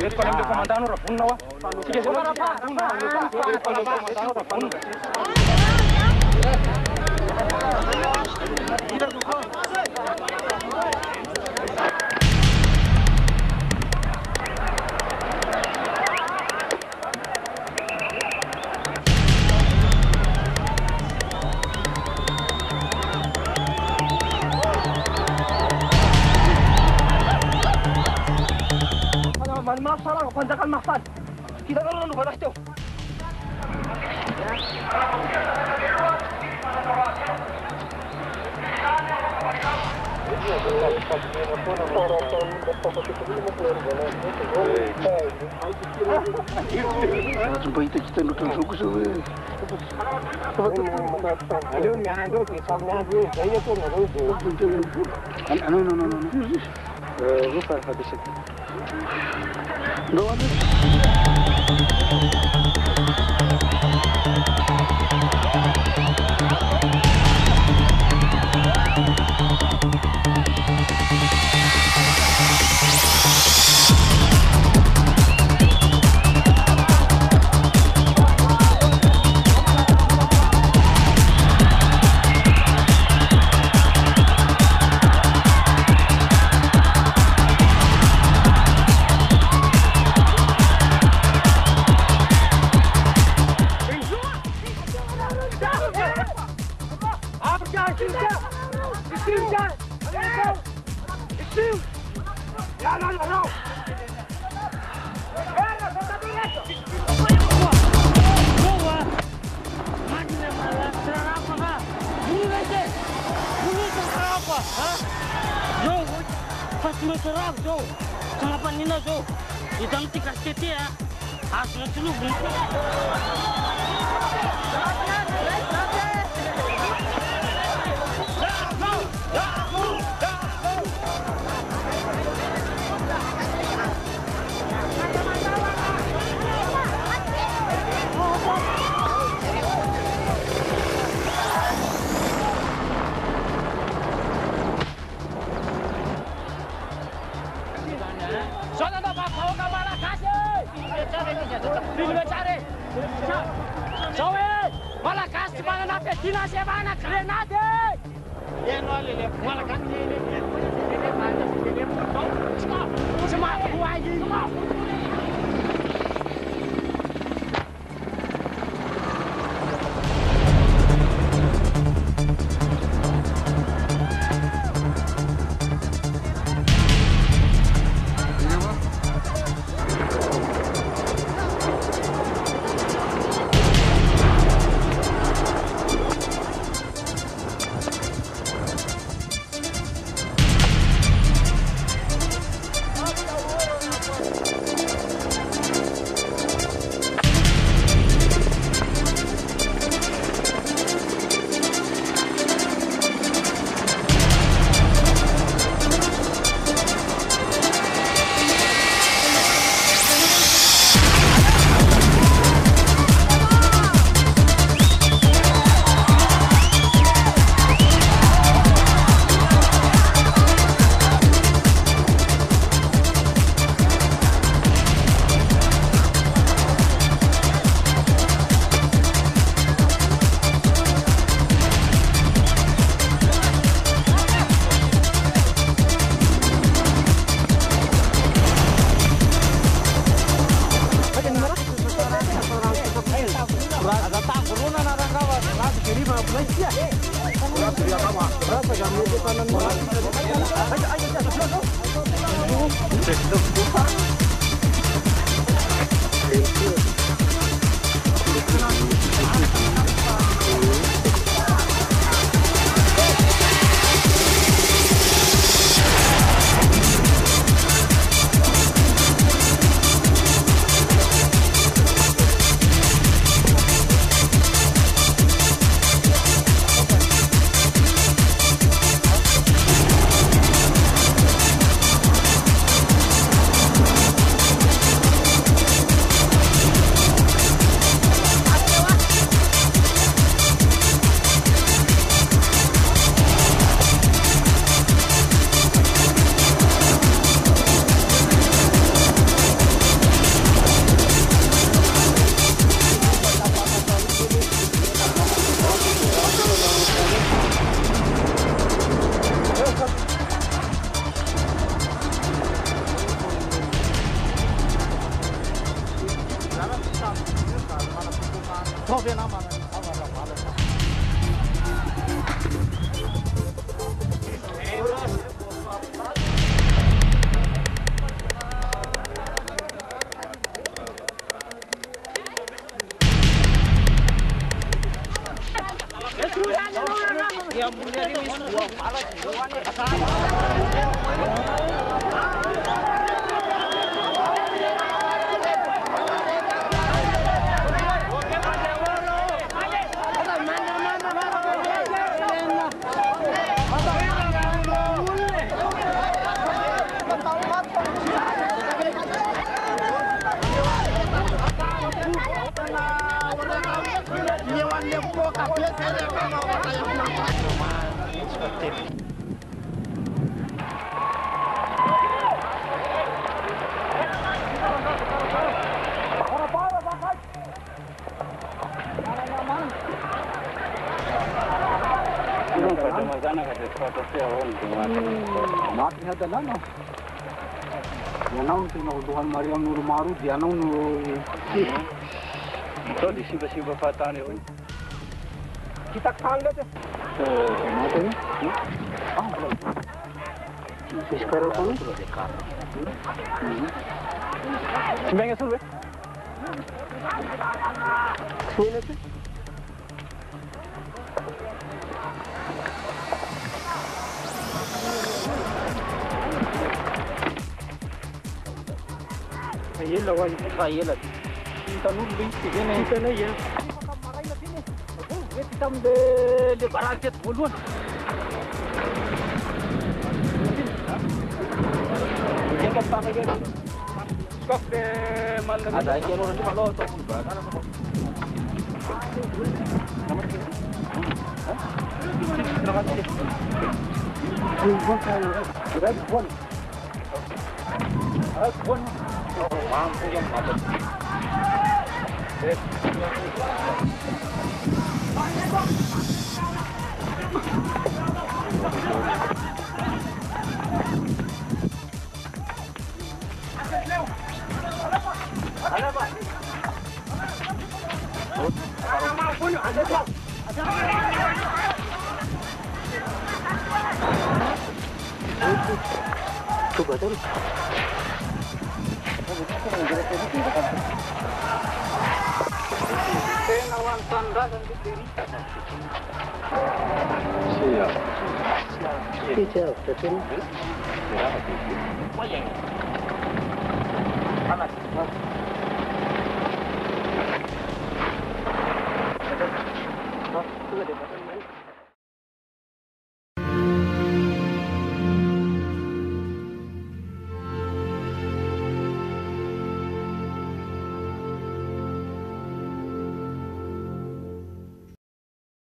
Esto no me comandano la punna, va. Sí que se va la punna. Esto no me comandano la punna. Mira tu Kita akan lanjut pada hasil. Nu. Roep even de Doe on. avy zao tsy mampanina zao hita amity gazete a ah, azona tsilobony सदनमा खाउका माला खासे तिन बेचारे सबै मला कास मला नापे तिना से बाना खरे ना दे ये नले ले मला कास ले ले ले ले ले ले ले ले ले ले ले ले ले ले ले ले Instagram. Wir fahren dann mal. Alter, Alter, Alter, Alter, Alter, Alter, Alter, Alter, Alter, Alter, 照片拿满了，拿满了，拿满了。要不然你们说，花了几十万的啥？Lama. Yanau tu nak Tuhan Mariam nur maru janau nur. So di siba-siba. Kita kangga tu. Mati ni. Ah, belum. Sekarang pun. Sebenarnya suruh. Sini tu. Ayun lawa ni kaya la. Kita nu bin sige na. Kita na yan. Kita de de baraket buluan. Kita pa kaya. Skok de mal na. 마음 구경 맞아. Thank you. One. Tu betul. Kenawan tanda dan diri. Siap.